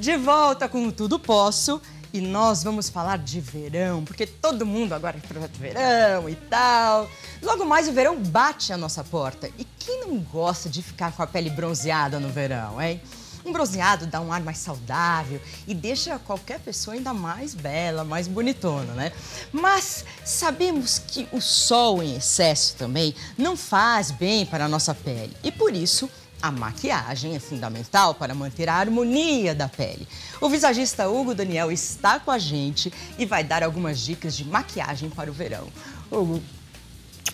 De volta com Tudo Posso e nós vamos falar de verão, porque todo mundo agora é projeto verão e tal. Logo mais o verão bate a nossa porta. E quem não gosta de ficar com a pele bronzeada no verão, hein? Um bronzeado dá um ar mais saudável e deixa qualquer pessoa ainda mais bela, mais bonitona, né? Mas sabemos que o sol em excesso também não faz bem para a nossa pele e por isso a maquiagem é fundamental para manter a harmonia da pele. O visagista Hugo Daniel está com a gente e vai dar algumas dicas de maquiagem para o verão. Hugo,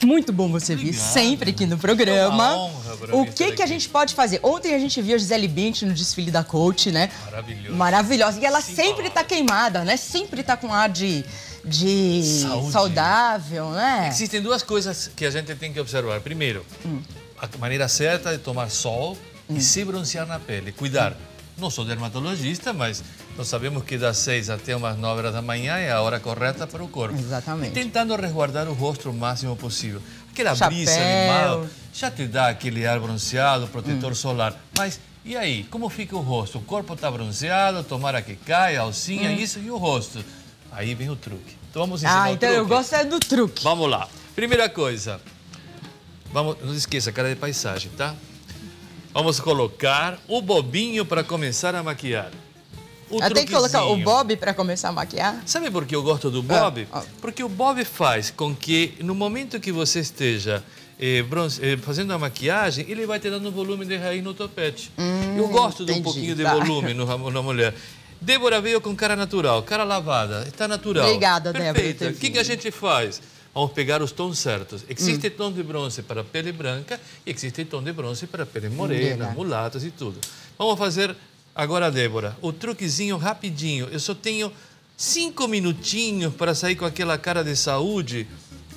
muito bom você vir sempre aqui no programa. É honra o que que a gente pode fazer? Ontem a gente viu a Gisele Bint no desfile da Coach, né? Maravilhoso. Maravilhosa. E ela Sim, sempre está queimada, né? Sempre está com ar de, de saudável, né? Existem duas coisas que a gente tem que observar. Primeiro, hum a maneira certa de tomar sol hum. e se bronzear na pele, cuidar. Não sou dermatologista, mas nós sabemos que das 6 até umas 9 horas da manhã é a hora correta para o corpo. Exatamente. E tentando resguardar o rosto o máximo possível. Aquela Chapéu. brisa animal já te dá aquele ar bronzeado, protetor hum. solar. Mas e aí, como fica o rosto? O corpo está bronzeado, tomara que caia, alcinha, hum. isso e o rosto. Aí vem o truque. Então vamos ensinar Ah, então eu gosto é do truque. Vamos lá. Primeira coisa, Vamos, não esqueça, cara de paisagem, tá? Vamos colocar o bobinho para começar a maquiar. O eu tenho que colocar o bob para começar a maquiar? Sabe por que eu gosto do bob? Ah, ah. Porque o bob faz com que no momento que você esteja eh, bronze, eh, fazendo a maquiagem, ele vai te dando volume de raiz no topete. Hum, eu gosto entendi, de um pouquinho tá. de volume no, na mulher. Débora veio com cara natural, cara lavada, está natural. Obrigada, Débora. O que, que a gente faz? Vamos pegar os tons certos. Existe hum. tom de bronze para pele branca e existe tom de bronze para pele morena, mulatas e tudo. Vamos fazer agora, Débora, o truquezinho rapidinho. Eu só tenho cinco minutinhos para sair com aquela cara de saúde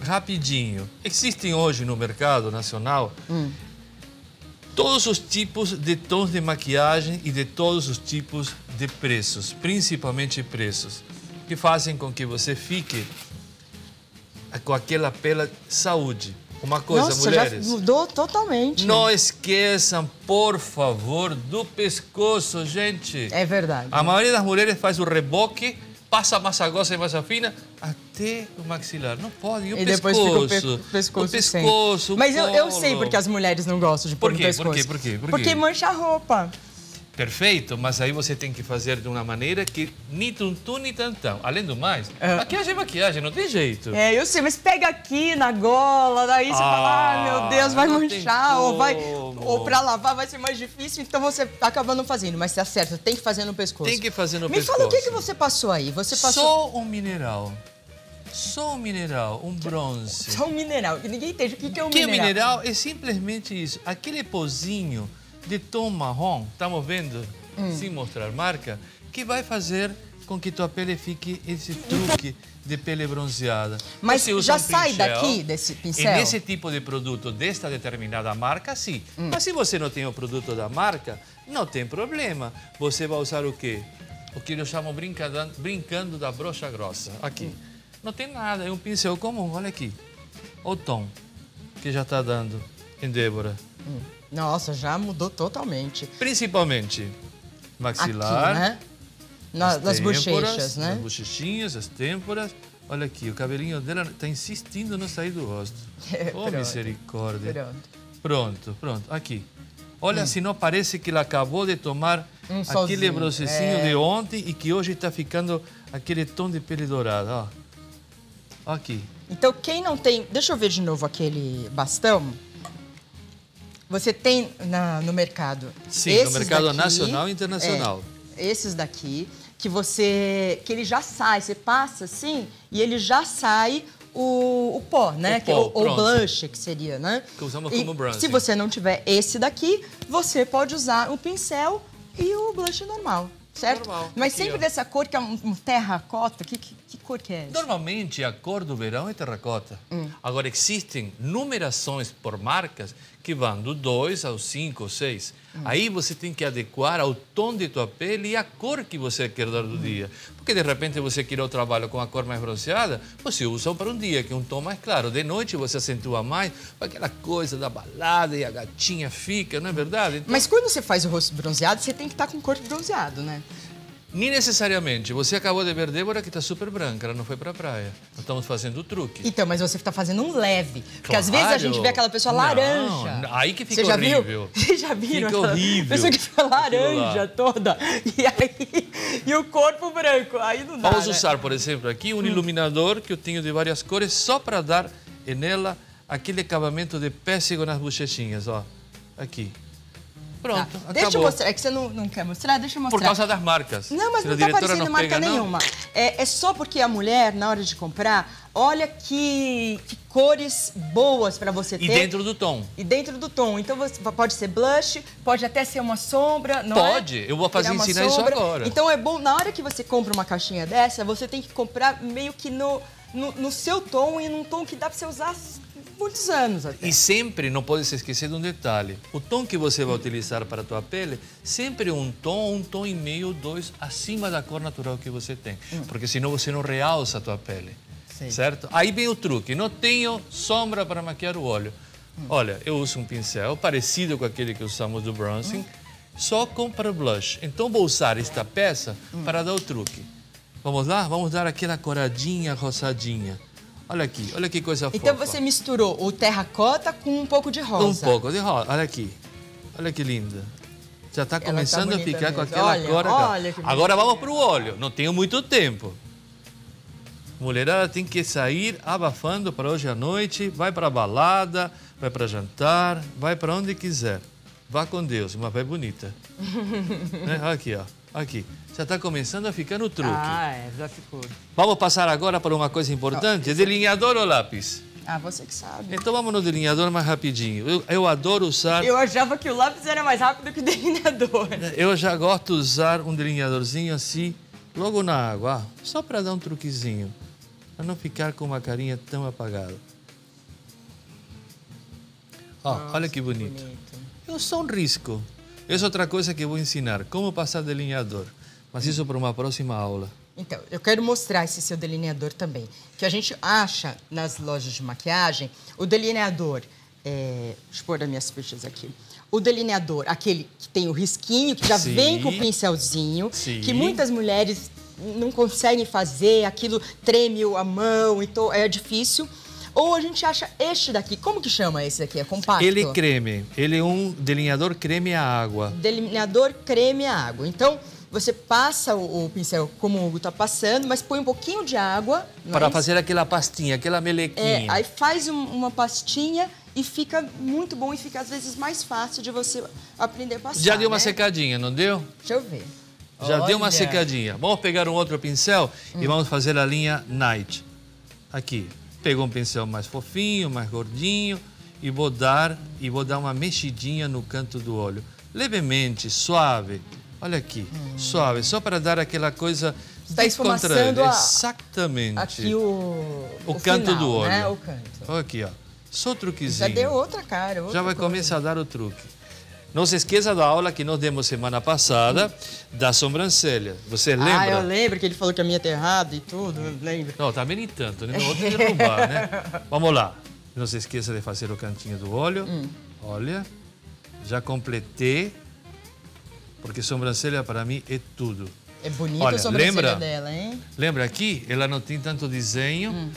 rapidinho. Existem hoje no mercado nacional hum. todos os tipos de tons de maquiagem e de todos os tipos de preços, principalmente preços, que fazem com que você fique com aquela pele saúde. Uma coisa, Nossa, mulheres. Já mudou totalmente. Não esqueçam, por favor, do pescoço, gente. É verdade. A maioria das mulheres faz o reboque, passa a massa grossa e massa fina até o maxilar. Não pode. E o e pescoço? depois fica o pe pescoço. O pescoço. Mas eu, eu, sei porque as mulheres não gostam de pôr por quê? no pescoço. Por quê? Por quê? Por quê? Porque mancha a roupa. Perfeito, mas aí você tem que fazer de uma maneira que nem tuntum, nem tantão. Além do mais, é. maquiagem é maquiagem, não tem jeito. É, eu sei, mas pega aqui na gola, daí você ah, fala, ah, meu Deus, vai manchar, ou vai. Ou pra lavar vai ser mais difícil, então você acaba não fazendo. Mas tá certo, tem que fazer no pescoço. Tem que fazer no Me pescoço. Me fala o que, que você passou aí? Você passou. Só um mineral. Só um mineral, um bronze. Só um mineral. Ninguém entende o que, que é um que mineral. Que é mineral? É simplesmente isso. Aquele pozinho de tom marrom, estamos vendo? hum. sem mostrar marca, que vai fazer com que tua pele fique esse truque de pele bronzeada. Mas já um sai daqui desse pincel? E nesse tipo de produto desta determinada marca, sim. Hum. Mas se você não tem o produto da marca, não tem problema. Você vai usar o quê? O que eu chamo brincando, brincando da brocha grossa. Aqui. Hum. Não tem nada, é um pincel comum. Olha aqui. O tom que já está dando em Débora. Hum. Nossa, já mudou totalmente. Principalmente maxilar. Aqui, né? Na, nas bochechas, né? As bochechinhas, as têmporas. Olha aqui, o cabelinho dela está insistindo não sair do rosto. É, oh, misericórdia. Pronto. Pronto, pronto. Aqui. Olha, hum. se não parece que ela acabou de tomar um aquele broncecinho é. de ontem e que hoje está ficando aquele tom de pele dourada, ó. Aqui. Então, quem não tem... Deixa eu ver de novo aquele bastão. Você tem na, no mercado. Sim, no mercado daqui, nacional e internacional. É, esses daqui, que você. que ele já sai, você passa assim e ele já sai o, o pó, né? O que é o, o, blush, que seria, né? Que usamos como bronze. Se você não tiver esse daqui, você pode usar o pincel e o blush normal certo? Normal. Mas Aqui, sempre ó. dessa cor que é um, um terracota, que, que, que, cor que é essa? Normalmente a cor do verão é terracota. Hum. Agora existem numerações por marcas que vão do 2 ao 5 ou 6. Hum. Aí você tem que adequar ao tom de tua pele e à cor que você quer dar do hum. dia. Porque de repente você quer o trabalho com a cor mais bronzeada, você usa para um dia, que é um tom mais claro. De noite você acentua mais aquela coisa da balada e a gatinha fica, não é verdade? Então... Mas quando você faz o rosto bronzeado, você tem que estar com o corpo bronzeado, né? Nem necessariamente. Você acabou de ver Débora que está super branca, ela não foi para a praia. Nós estamos fazendo o truque. Então, mas você está fazendo um leve. Porque claro. às vezes a gente vê aquela pessoa laranja. Não, aí que fica você horrível. Viu? Vocês já viram? Fica horrível. Pessoa que fica laranja toda. E aí, e o corpo branco. Aí não dá. Vamos né? usar, por exemplo, aqui um hum. iluminador que eu tenho de várias cores só para dar nela aquele acabamento de pêssego nas bochechinhas, ó. Aqui. Pronto, tá. Deixa eu mostrar. É que você não, não quer mostrar? Deixa eu mostrar. Por causa das marcas. Não, mas Se não está aparecendo não marca pega, nenhuma. É, é, só porque a mulher, na hora de comprar, olha que, que cores boas para você ter. E dentro do tom. E dentro do tom. Então você, pode ser blush, pode até ser uma sombra, não é? Pode, é? eu vou fazer ensinar isso agora. Então é bom, na hora que você compra uma caixinha dessa, você tem que comprar meio que no, no, no seu tom e num tom que dá para você usar muitos anos até. E sempre, não pode se esquecer de um detalhe, o tom que você vai utilizar para a tua pele, sempre um tom, um tom e meio, dois, acima da cor natural que você tem. Hum. Porque senão você não realça a tua pele, Sim. certo? Aí vem o truque, não tenho sombra para maquiar o olho. Hum. Olha, eu uso um pincel parecido com aquele que usamos do bronzing, hum. só com para blush. Então vou usar esta peça para dar o truque. Vamos lá? Vamos dar aquela coradinha rosadinha. Olha aqui, olha que coisa então fofa. você misturou o terracota com um pouco de rosa. Um pouco de rosa, olha aqui. Olha que linda. Já está começando tá a ficar mesmo. com aquela olha, cor. Olha Agora vamos para o olho, não tenho muito tempo. Mulherada tem que sair abafando para hoje à noite, vai para a balada, vai para jantar, vai para onde quiser. Vá com Deus, mas vai bonita. né? Olha aqui, ó. Aqui. Já está começando a ficar no truque. Ah, é, já ficou. Vamos passar agora para uma coisa importante. Oh, delineador ou lápis? Ah, você que sabe. Então vamos no delineador mais rapidinho. Eu, eu adoro usar... Eu achava que o lápis era mais rápido que o delineador. Eu já gosto de usar um delineadorzinho assim, logo na água, só para dar um truquezinho. Para não ficar com uma carinha tão apagada. Ó, Nossa, olha que bonito. bonito. Eu só um risco. Essa é outra coisa que eu vou ensinar, como passar delineador. Mas isso para uma próxima aula. Então, eu quero mostrar esse seu delineador também. Que a gente acha nas lojas de maquiagem o delineador. É, deixa eu pôr as minhas fichas aqui. O delineador, aquele que tem o risquinho, que já Sim. vem com o pincelzinho, Sim. que muitas mulheres não conseguem fazer, aquilo treme a mão, então é difícil. Ou a gente acha este daqui. Como que chama esse daqui? É compacto? Ele é creme. Ele é um delineador creme a água. Delineador creme a água. Então, você passa o, o pincel como o Hugo está passando, mas põe um pouquinho de água. Para é fazer aquela pastinha, aquela melequinha. É, aí faz um, uma pastinha e fica muito bom e fica às vezes mais fácil de você aprender a passar. Já deu uma né? secadinha, não deu? Deixa eu ver. Já Olha. deu uma secadinha. Vamos pegar um outro pincel hum. e vamos fazer a linha Night. Aqui. Pegou um pincel mais fofinho, mais gordinho e vou dar e vou dar uma mexidinha no canto do olho. Levemente, suave. Olha aqui, hum. suave, só para dar aquela coisa Está descontraída. Exatamente. Aqui o, o, o canto final, do olho. Né? O canto. Olha aqui, ó. Só truquezinho. Já deu outra cara. Outra Já vai coisa. começar a dar o truque. Não se esqueça da aula que nós demos semana passada da sobrancelha. Você lembra? Ah, eu lembro que ele falou que a minha tá errada e tudo, lembro. Não, também nem tanto, né? Não vou derrubar, né? Vamos lá. Não se esqueça de fazer o cantinho do olho. Hum. Olha, já completei porque sobrancelha para mim é tudo. É bonita Olha, a sobrancelha lembra, dela, hein? Lembra aqui? Ela não tem tanto desenho, hum.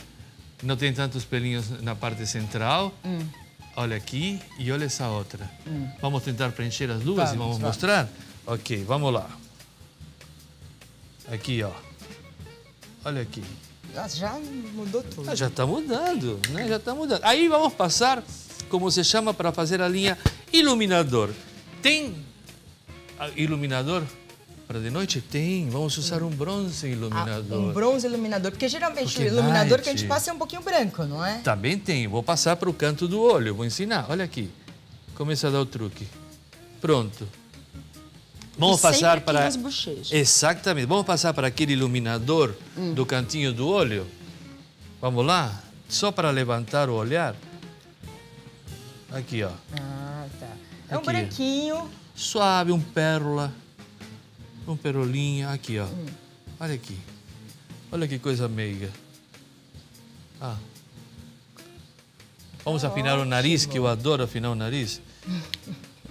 não tem tantos pelinhos na parte central. Hum. Olha aqui e olha essa outra. Hum. Vamos tentar preencher as duas vamos, e vamos, vamos, mostrar? Ok, vamos lá. Aqui, ó. Olha aqui. Já mudou tudo. Ah, já está mudando, né? Já está mudando. Aí vamos passar, como se chama, para fazer a linha iluminador. Tem iluminador para de noite? Tem. Vamos usar um bronze iluminador. Ah, um bronze iluminador. Porque geralmente porque o iluminador night... que a gente passa é um pouquinho branco, não é? Também tem. Vou passar para o canto do olho. Vou ensinar. Olha aqui. Começa a dar o truque. Pronto. Vamos e passar para. Nas bochechas. Exatamente. Vamos passar para aquele iluminador hum. do cantinho do olho. Vamos lá? Só para levantar o olhar. Aqui, ó. Ah, tá. É um branquinho suave, um pérola, um perolinha, aqui ó, hum. olha aqui, olha que coisa meiga. Ah. Vamos afinar o nariz, que eu adoro afinar o nariz.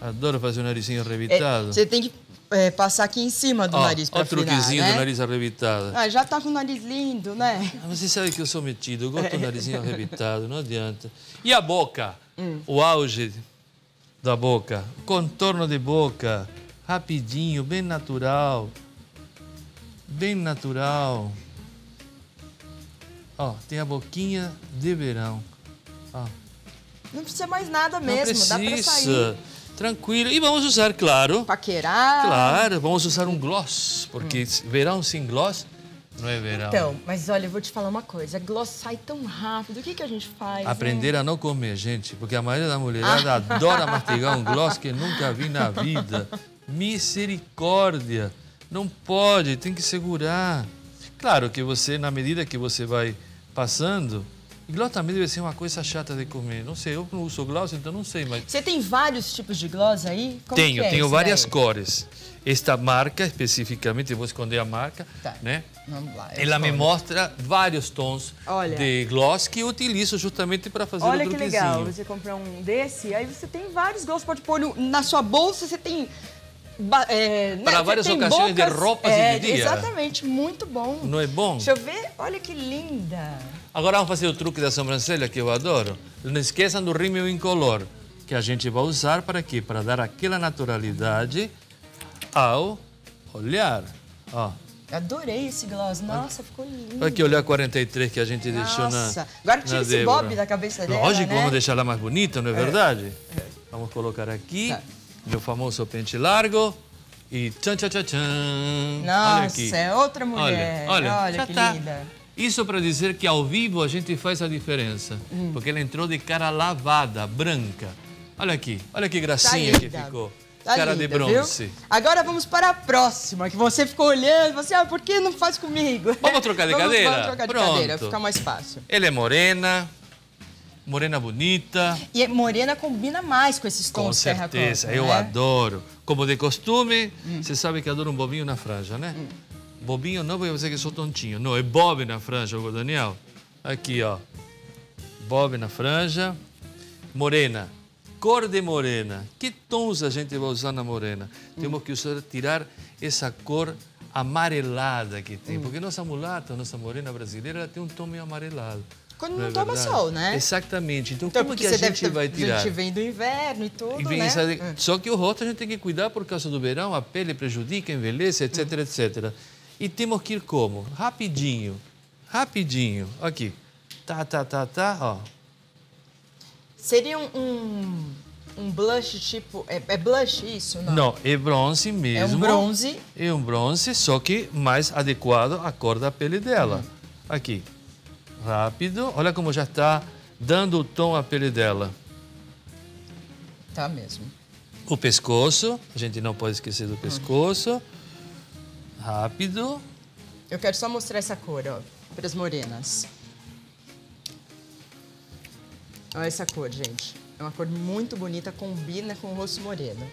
Adoro fazer o narizinho revitado. É, você tem que é, passar aqui em cima do ó, nariz para Ó o truquezinho né? do nariz arrebitado. Ah, já tá com o nariz lindo, né? Ah, Você sabe que eu sou metido, eu gosto do narizinho arrebitado, não adianta. E a boca? O auge da boca, contorno de boca, rapidinho, bem natural. Bem natural. Ó, tem a boquinha de verão. Ó, Não precisa mais nada não mesmo, dá pra precisa. sair. Tranquilo. E vamos usar, claro, Paquerar. claro, vamos usar um gloss, porque verão sem gloss não é verão. Então, mas olha, eu vou te falar uma coisa. Gloss sai tão rápido. O que, que a gente faz? Aprender a não comer, gente, porque a maioria da mulherada adora mastigar um gloss que nunca vi na vida. Misericórdia! Não pode, tem que segurar. Claro que você, na medida que você vai passando, gloss também deve ser uma coisa chata de comer. Não sei, eu não uso gloss, então não sei, mas Você tem vários tipos de gloss aí? Como tenho, que é tenho várias daí? cores. Esta marca especificamente, eu vou esconder a marca, Tá. né? Vamos lá. Ela me escolho. mostra vários tons Olha. de gloss que eu utilizo justamente para fazer Olha o que truquezinho. legal, você comprar um desse, aí você tem vários gloss, pode pôr na sua bolsa, você tem... é, né, Para várias ocasiões de roupas e é, de dia. Exatamente, muito bom. Não é bom? Deixa eu ver, olha que linda. Agora vamos fazer o truque da sobrancelha que eu adoro. Não esqueçam do rímel incolor, que a gente vai usar para quê? Para dar aquela naturalidade ao olhar. Ó, Adorei esse gloss, nossa, ficou lindo. olha que olhar 43 que a gente deixou na Nossa, agora tira na esse Débora. bob da cabeça dela, Lógico, né? vamos deixar ela mais bonita, não é, verdade? Vamos colocar aqui Tá. Meu famoso pente largo e tchan, tchan, tchan, tchan. olha aqui. Nossa, é outra mulher. Olha, olha, já que tá. linda. Isso para dizer que ao vivo a gente faz a diferença. Hum. Porque ela entrou de cara lavada, branca. Olha aqui, olha que Tá gracinha que linda. ficou. Tá cara linda, de bronze. viu? Agora vamos para a próxima, que você ficou olhando, você, ah, por que não faz comigo? Vamos trocar de Vamos- cadeira? Vamos trocar de Pronto. cadeira, fica mais fácil. Ela é morena, morena bonita. E morena combina mais com esses Com tons terracota, certeza, eu né? adoro. Como de costume, Hum. você sabe que adoro um bobinho na franja, né? Bobinho não porque você que sou tontinho. Não, é bob na franja, Daniel. Aqui, ó. Bob na franja. Morena. Cor de morena. Que tons a gente vai usar na morena? Temos que usar, tirar essa cor amarelada que tem. Porque nossa mulata, nossa morena brasileira, ela tem um tom meio amarelado. Quando é não toma verdade? sol, né? Exatamente. Então, Então, como que a gente vai tirar? A gente vem do inverno e tudo, E vem né? essa- Hum. Só que o rosto a gente tem que cuidar por causa do verão, a pele prejudica, envelhece, etc, etc. E temos que ir como? Rapidinho, rapidinho. Aqui. Tá, tá, tá, tá, ó. Seria um, um, um blush tipo... É, é blush isso? Não. Não, é bronze mesmo. É um bronze. É um bronze, só que mais adequado à cor da pele dela. Aqui. Rápido. Olha como já está dando o tom à pele dela. Tá mesmo. O pescoço, a gente não pode esquecer do pescoço. Rápido. Eu quero só mostrar essa cor, ó, para as morenas. Olha essa cor, gente. É uma cor muito bonita, combina com o rosto moreno.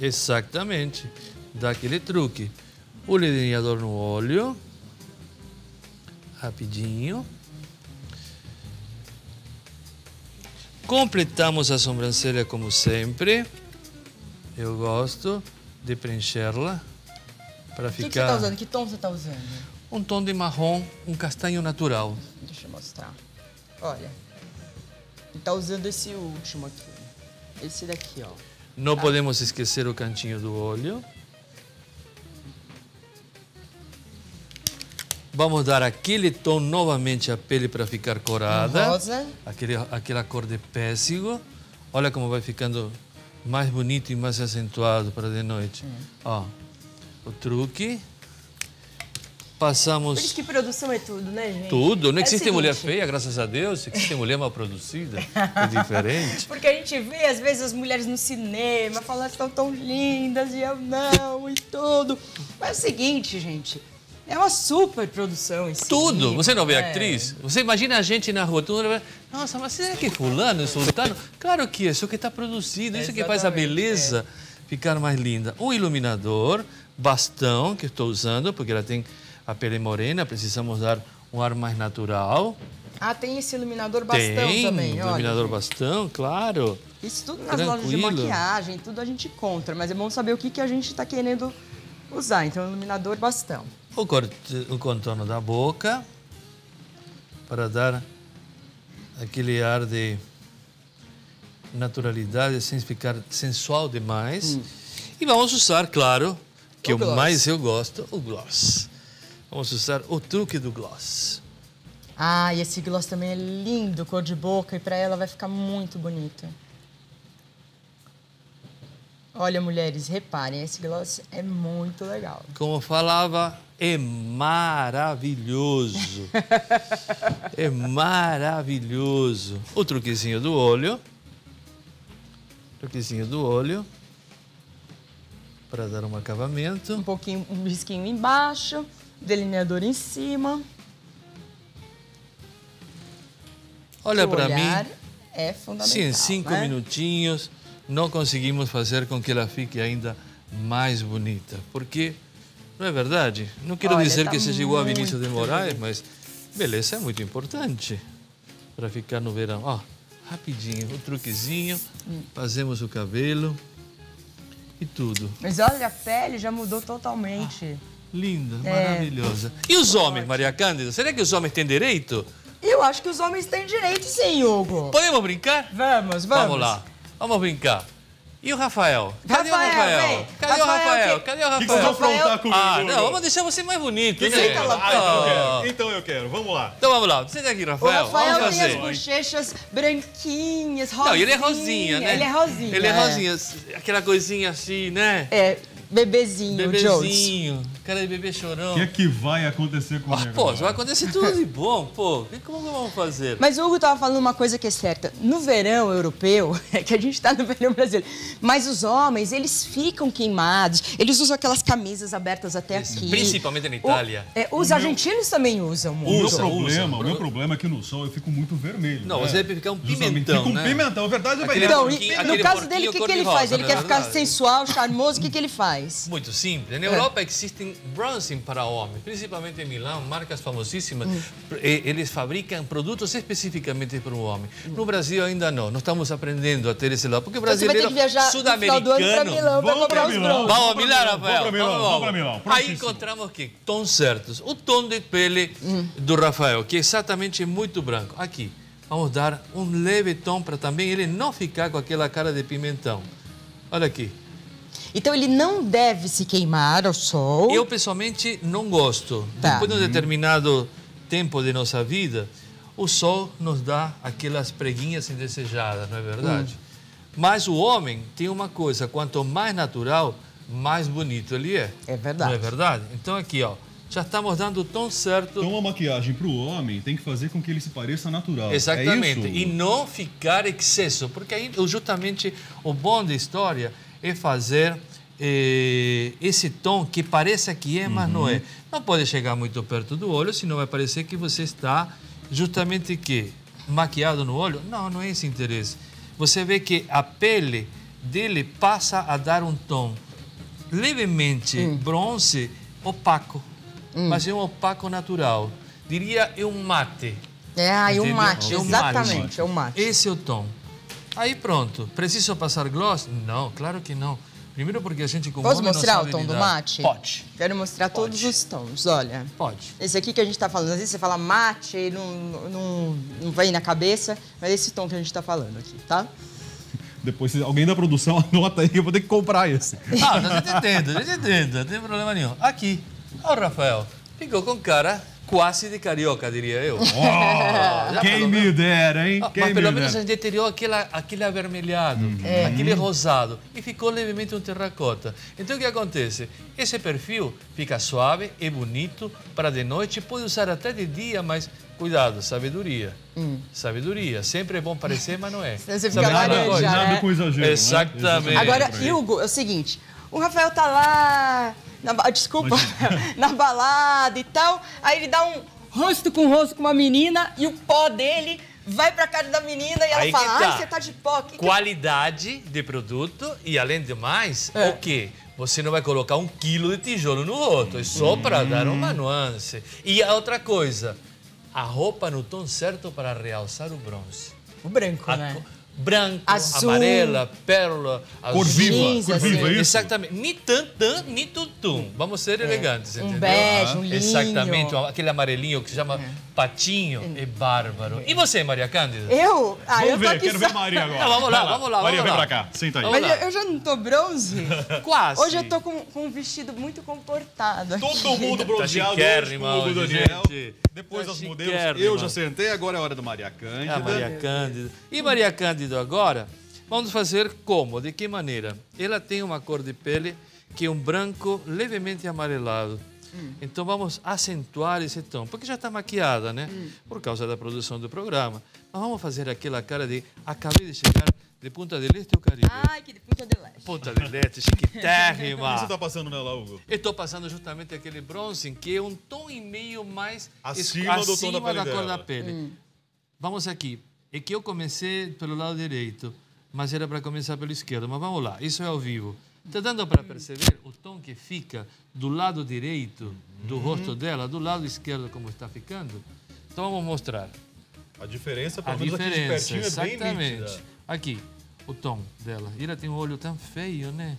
Exatamente. Dá aquele truque. O delineador no olho. Rapidinho. Completamos a sobrancelha como sempre. Eu gosto de preencherla para O que, que você ficar tá usando? Que tom você tá usando? um tom de marrom, um castanho natural. Deixa eu mostrar. Olha. Ele tá usando esse último aqui. Esse daqui, ó. Não podemos esquecer o cantinho do olho. Vamos dar aquele tom novamente à pele para ficar corada. Um rosa. Aquele, aquela cor de pêssego. Olha como vai ficando mais bonito e mais acentuado para de noite. Ó, o truque. Por isso Passamos que produção é tudo, né, gente? tudo. Não É o existe mulher seguinte, feia, graças a Deus. Existe mulher mal produzida. É diferente. Porque a gente vê, às vezes, as mulheres no cinema falando que estão tão lindas e eu não e tudo. Mas é o seguinte, gente. É uma super produção em Tudo. Você não vê né? atriz? Você imagina a gente na rua, todo mundo vai, nossa, mas será que é fulano, sultano? Claro que é, isso que está produzido, isso que faz a beleza ficar mais linda. Um iluminador, bastão, que estou usando, porque ela tem a pele morena, precisamos dar um ar mais natural. Ah, tem esse iluminador bastão Tem, também, olha. iluminador bastão, claro. Isso tudo nas lojas de Tranquilo. maquiagem, tudo a gente encontra, mas é bom saber o que, que a gente está querendo usar. Então, iluminador bastão. O, corte, o contorno da boca para dar aquele ar de naturalidade sem ficar sensual demais. E vamos usar, claro, que O o, gloss. mais eu gosto, o gloss. Vamos usar o truque do gloss. Ah, e esse gloss também é lindo, cor de boca, e para ela vai ficar muito bonito. Olha, mulheres, reparem, esse gloss é muito legal. Como falava, é maravilhoso. é maravilhoso. O truquezinho do olho. Truquezinho do olho. Para dar um acabamento. Um pouquinho, um risquinho embaixo, delineador em cima. Olha para mim. É fundamental. Se em cinco né? minutinhos não conseguimos fazer com que ela fique ainda mais bonita. Porque, não é verdade? Não quero Olha, dizer tá que seja igual a Vinícius de Moraes, mas beleza é muito importante para ficar no verão. Ó, rapidinho, o truquezinho, Hum. fazemos o cabelo e tudo. Mas olha, a pele já mudou totalmente. Linda, É. maravilhosa. E os homens, Maria Cândida? Será que os homens têm direito? Eu acho que os homens têm direito sim, Hugo. Podemos brincar? Vamos, vamos. Vamos lá, vamos brincar. E o Rafael? Cadê Rafael, o Rafael? vem. Cadê o Rafael, Rafael? que- Cadê o que, que Rafael? você vai aprontar comigo? Ah, Hugo? não, vamos deixar você mais bonito, Que que né? Senta lá, Ah, então eu Ah. quero. Então eu quero. Vamos lá. Então vamos lá, senta aqui, O Rafael. Rafael vamos tem as fazer. bochechas branquinhas, rosinha. Não, ele é rosinha, né? Ele é rosinha. Ele é rosinha, aquela coisinha assim, né? É, bebezinho, Jones. Cara de bebê chorão. O que é que vai acontecer comigo? Ah, pô, agora? vai acontecer tudo de bom, pô. Como que vamos fazer? Mas o Hugo tava falando uma coisa que é certa. No verão europeu, é que a gente tá no verão brasileiro, mas os homens, eles ficam queimados, eles usam aquelas camisas abertas até Isso, aqui. principalmente na O- Itália. é, os argentinos também usam O muito. meu Usa, problema, usa. o meu problema é que no sol eu fico muito vermelho. Não, né? você deve ficar um pimentão, fica um né? pimentão, a verdade é verdade. Então, e, no caso dele, o que, que ele faz? Ele não é quer ficar sensual, charmoso, o que, que ele faz? Muito simples. Na Europa existem bronzing para homens, principalmente em Milão, marcas famosíssimas. Hum. Eles fabricam produtos especificamente para o homem. No Brasil ainda não. Nós estamos aprendendo a ter esse lado. Porque o Então você vai ter brasileiro que viajar no final do ano pra sudamericano. Milão Vamos comprar os Milão. bronzes. Vamos a Vamos Milão, Rafael. Milão, vamos, vamos pra Milão, Aí encontramos que tons certos. O tom de pele do Rafael, que é exatamente muito branco. Aqui, vamos dar um leve tom para também ele não ficar com aquela cara de pimentão. Olha aqui. Então ele não deve se queimar ao sol. Eu pessoalmente não gosto. Tá. Depois de um determinado tempo de nossa vida, o sol nos dá aquelas preguinhas indesejadas, não é verdade? Mas o homem tem uma coisa, quanto mais natural, mais bonito ele é. É verdade. Não é verdade? Então aqui, ó, já estamos dando o tom certo. Então a maquiagem pro homem tem que fazer com que ele se pareça natural. Exatamente. É isso? e não ficar excesso, porque aí justamente o bom da história é fazer eh, esse tom que pareça que é, mas não é. Não pode chegar muito perto do olho, senão vai parecer que você está justamente que maquiado no olho. Não, não é esse interesse. Você vê que a pele dele passa a dar um tom levemente bronze opaco, mas é um opaco natural. Diria é um mate. É, um Entendeu? mate, É um exatamente, mate. é um mate. Esse é o tom. Aí pronto. Preciso passar gloss? Não, claro que não. Primeiro porque a gente Posso não mostrar o tom do lidar. mate? Pode. Quero mostrar todos Pode. os tons, olha. Pode. Esse aqui que a gente tá falando, às vezes você fala mate e não, não, não vem na cabeça, mas esse tom que a gente tá falando aqui, tá? Depois se alguém da produção anota aí, eu vou ter que comprar esse. Ah, a gente entende, a gente entende, não tem problema nenhum. Aqui, ó o Rafael, ficou com cara quase de carioca, diria eu. Já Quem me dera, hein? Ah, Quem Mas me pelo dera. menos a gente tirou aquela, aquele avermelhado, aquele rosado e ficou levemente um terracota. Então o que acontece? Esse perfil fica suave e bonito para de noite, pode usar até de dia, mas cuidado, sabedoria. Sabedoria. Sempre é bom parecer, mas não é. Você fica laranja, coisa? né? Nada com exagero, né? Exatamente. Agora, Exatamente. Hugo, é o seguinte, o Rafael tá lá, na, desculpa, na balada e tal, aí ele dá um rosto com rosto com uma menina e o pó dele vai pra cara da menina e ela Aí que fala, tá. ai, você tá de pó. Que que... Qualidade de produto e, além de mais, É. o quê? Você não vai colocar um quilo de tijolo no rosto, é só para dar uma nuance. E a outra coisa, a roupa no tom certo para realçar o bronze. O branco, A né? co- branco, Azul. amarela, pérola, Cor azul. viva, cor viva, é isso? Exatamente. Ni tantan, ni tutum. Vamos ser elegantes, Um entendeu? bege, um linho. Exatamente, aquele amarelinho que se chama patinho. É bárbaro. E você, Maria Cândida? Eu? Ah, eu Vamos tô ver, aqui quero só... ver Maria agora. Não, vamos lá, Vai vamos lá, Maria, vamos vem lá. pra cá, senta aí. Mas lá. eu, eu já não tô bronze? Quase. Hoje eu tô com, com um vestido muito comportado. aqui. Todo mundo bronzeado hoje chiquérrima com o Hugo hoje, Daniel. gente. Depois Tá modelos, eu já sentei, agora é a hora do Maria Cândida. A Maria Cândida. E Maria Cândida agora, vamos fazer como? De que maneira? Ela tem uma cor de pele que é um branco levemente amarelado. Então vamos acentuar esse tom, porque já está maquiada, né? Por causa da produção do programa. Mas vamos fazer aquela cara de acabei de chegar de Punta del Este ou Caribe. Ai, que de punta de leste. Punta del Este, O que chiquitérrima. você tá passando nela, Hugo? Eu estou passando justamente aquele bronze, que é um tom e meio mais Acima es- do tom da acima pele cor da pele. Vamos aqui. É que eu comecei pelo lado direito, mas era para começar pelo esquerdo. Mas vamos lá, isso é ao vivo. Está dando para perceber o tom que fica do lado direito do rosto dela, do lado esquerdo como está ficando? Então vamos mostrar. A diferença, A pelo menos aqui de diferença, pertinho, é bem exatamente. nítida. Aqui, o tom dela. E ela tem um olho tão feio, né?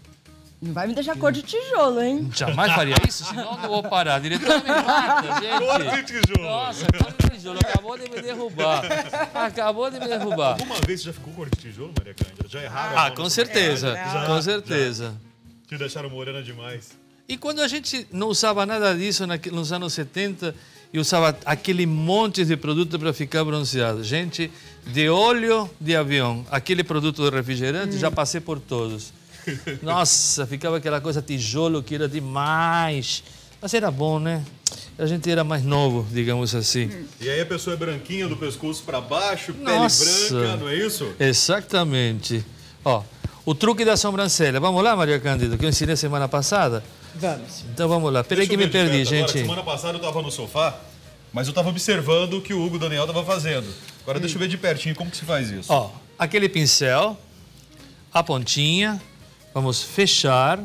Não vai me deixar cor de tijolo, hein? Jamais faria isso, senão eu não vou parar. Diretor me mata, gente. Cor de tijolo. Nossa, cor de tijolo. Acabou de me derrubar. Acabou de me derrubar. Alguma vez você já ficou cor de tijolo, Maria Cândida? Já erraram? a Ah, com certeza. Já, Com já. certeza. Te deixaram morena demais. E quando a gente não usava nada disso nos anos 70 e usava aquele monte de produto para ficar bronzeado. Gente, de óleo de avião, aquele produto de refrigerante, já passei por todos. Nossa, ficava aquela coisa tijolo que era demais. Mas era bom, né? A gente era mais novo, digamos assim. E aí a pessoa é branquinha do pescoço pra baixo, Nossa. pele branca, não é isso? Exatamente. Ó, o truque da sobrancelha. Vamos lá, Maria Cândida, que eu ensinei semana passada? Vamos. Então vamos lá. Peraí que me perdi, agora, gente. Semana passada eu tava no sofá, mas eu tava observando o que o Hugo Daniel tava fazendo. Agora deixa eu ver de pertinho como que se faz isso. Ó, aquele pincel, a pontinha, vamos fechar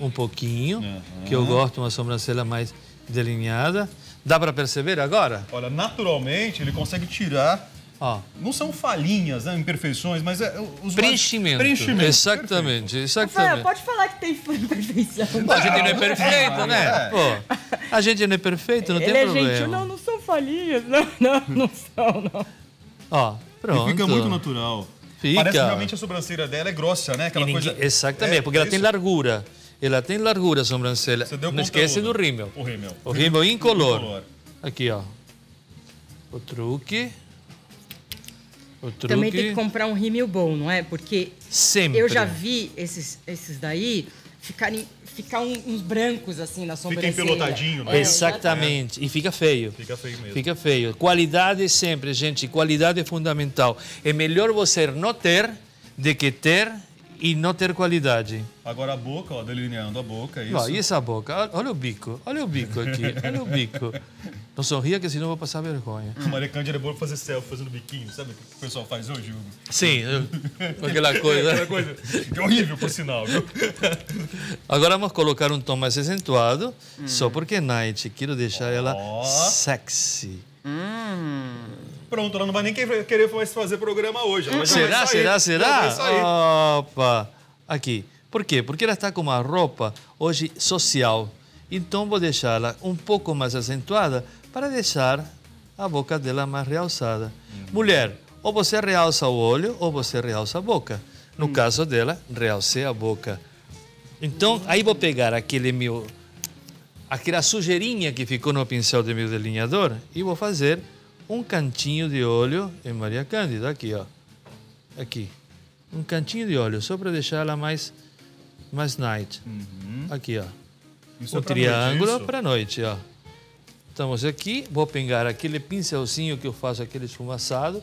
um pouquinho, que eu gosto de uma sobrancelha mais delineada. Dá para perceber agora? Olha, naturalmente ele consegue tirar. Ó, Não são falhinhas, né, imperfeições, mas é os preenchimento. Preenchimento. Exatamente, Rafael, exatamente. pode falar que tem imperfeição. Pô, a gente não é perfeito, É. né? Pô, a gente não é perfeito, não Ele tem é problema. gentil, não, não são falhinhas. Não, não, não são, não. Ó, pronto. E fica muito natural. Fica. Parece que realmente a sobrancelha dela é grossa, né? Aquela ninguém- coisa. Exatamente, É, porque ela é tem isso. largura. Ela tem largura a sobrancelha. Você deu Não esquece do rímel. O rímel. O rímel incolor. Incolor. Aqui, ó. O truque. O truque. Também tem que comprar um rímel bom, não é? Porque Sempre. eu já vi esses, esses daí ficarem ficar um- uns brancos assim na sobrancelha. empelotadinho, né? É, Exatamente. E fica feio. Fica feio mesmo. Fica feio. Qualidade sempre, gente. Qualidade é fundamental. É melhor você não ter do que ter e não ter qualidade. Agora a boca, ó, delineando a boca, é isso. Ó, e essa boca? Olha- o bico. Olha o bico aqui. Olha o bico. Não sorria que senão eu vou passar vergonha. A Maria Cândida é boa fazer selfie fazendo biquinho. Sabe o que o pessoal faz hoje, Hugo? Sim, eu- aquela coisa. Aquela coisa que é horrível, por sinal, viu? Agora vamos colocar um tom mais acentuado, só porque é night. Quero deixar ela Ó. sexy. Pronto, ela não vai nem querer mais fazer programa hoje. Será, será, será? Opa! Aqui. Por quê? Porque ela está com uma roupa hoje social. Então vou deixá-la um pouco mais acentuada para deixar a boca dela mais realçada. Mulher, ou você realça o olho ou você realça a boca. No caso dela, realcei a boca. Então, aí vou pegar aquele meu aquela sujeirinha que ficou no pincel do meu delineador e vou fazer um cantinho de olho em Maria Cândida, aqui, ó. Aqui. Um cantinho de olho, só para deixar ela mais, mais night. Aqui, ó. Isso o é triângulo para noite, ó. Estamos aqui, vou pegar aquele pincelzinho que eu faço, aquele esfumaçado,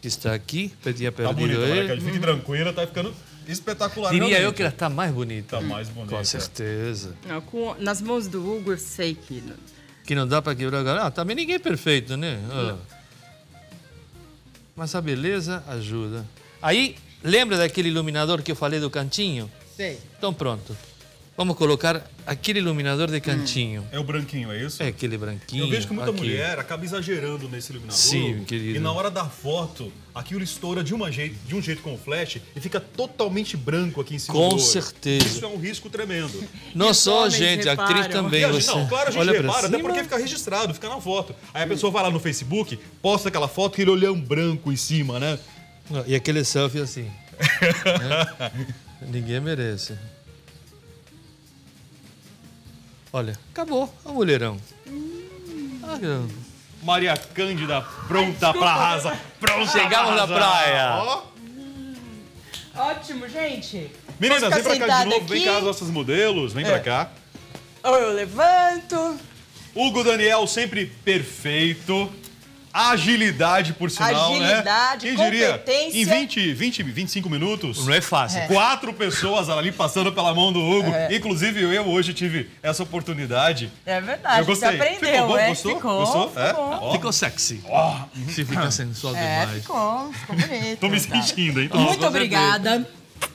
que está aqui, eu tinha Tá perdido bonita, Maria ele. Fique tranquila, tá ficando espetacular. Diria eu realmente. que ela está mais bonita. Tá mais bonita. Com certeza. Não, com- nas mãos do Hugo eu sei que. não- Que não dá para quebrar a galera. Ah, também ninguém é perfeito, né? Ah. Mas a beleza ajuda. Aí, lembra daquele iluminador que eu falei do cantinho? Sei. Então pronto. Vamos colocar aquele iluminador de cantinho. É o branquinho, é isso? É aquele branquinho. Eu vejo que muita aqui. mulher acaba exagerando nesse iluminador. Sim, querido. E na hora da foto, aquilo estoura de, uma jeito, de um jeito com o flash e fica totalmente branco aqui em cima Com do olho. certeza. Isso é um risco tremendo. Não só, homens gente, a atriz também. E a gente- Você não, claro, a gente olha repara, até porque fica registrado, fica na foto. Aí a pessoa vai lá no Facebook, posta aquela foto com ele olhão branco em cima, né? E aquele selfie assim. né? Ninguém merece. Olha, acabou o mulherão. Ah, não. Maria Cândida pronta pra arrasar. Pronta Chegamos pra na praia. Ó. Ótimo, gente. Meninas, vem pra cá de novo, vem aqui? cá as nossas modelos, vem pra cá. Ou eu levanto. Hugo Daniel sempre perfeito. Agilidade, por sinal, Agilidade, né? Quem diria? competência. Em 20, 20, 25 minutos, Não é fácil. quatro pessoas ali passando pela mão do Hugo. Inclusive, eu hoje tive essa oportunidade. É verdade, eu gostei. você aprendeu, ficou bom? é? Gostou? Ficou, Gostou? ficou. É? Ficou sexy. Se fica sensual É, demais. ficou, ficou bonito. Tô me sentindo, hein? Muito obrigada.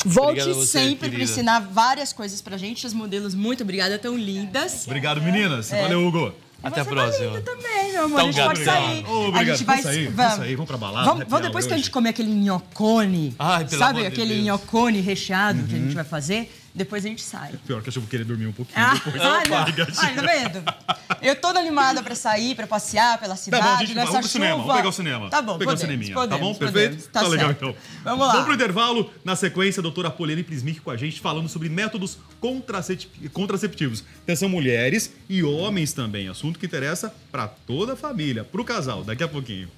Volte você, sempre para ensinar várias coisas pra gente. As modelos, muito obrigada, tão lindas. Obrigado, meninas. Valeu, Hugo. E Até a próxima. Tá linda também, meu amor. Então, a gente pode obrigado. sair. Obrigado. A gente vai Vamos sair, vamos sair, vamos pra balada, Vamos, vamos depois que a gente comer aquele nhocone. Ai, pelo sabe amor de aquele Deus. nhocone recheado que a Uhum. gente vai fazer? Depois a gente sai. Pior que eu vou querer dormir um pouquinho Ah, depois. ah, gatinha. Ai, tá vendo? Eu toda animada pra sair, pra passear pela Tá cidade, bom, a gente nessa Vamos pro chuva. cinema, vamos pegar o cinema. Tá bom, Vamos pegar o podemos, cineminha, podemos, tá bom? podemos. Perfeito? Tá, legal, certo. então. Vamos lá. Vamos pro intervalo. Na sequência, a doutora Poliane Prismic com a gente, falando sobre métodos contracep- contraceptivos. Atenção, mulheres e homens também. Assunto que interessa pra toda a família, pro casal. Daqui a pouquinho.